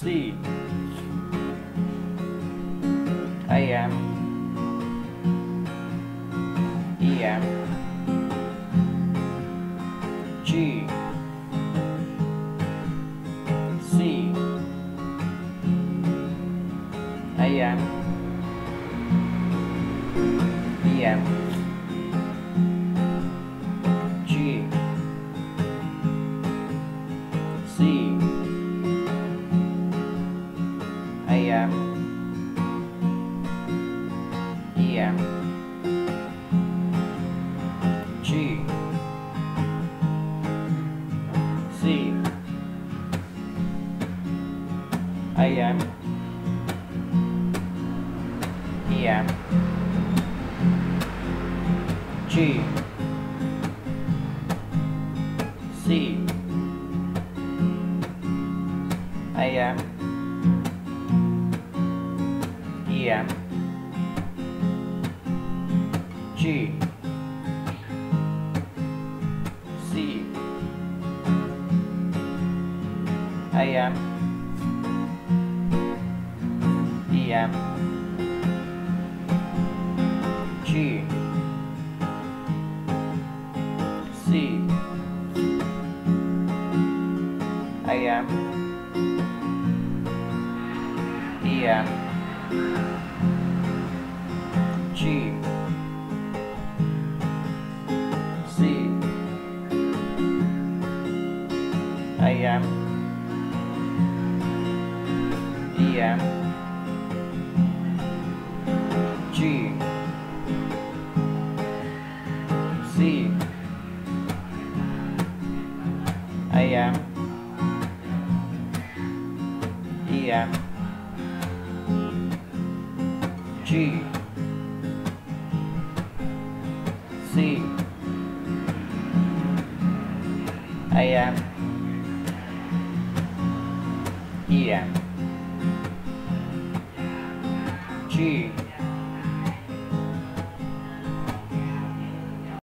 See, I am, am, Am. Em. G. C. Am. Em. G. C. Am. EM G. C. AM EM G. C. AM EM C AM. EM G. C. AM. EM G. C AM EM G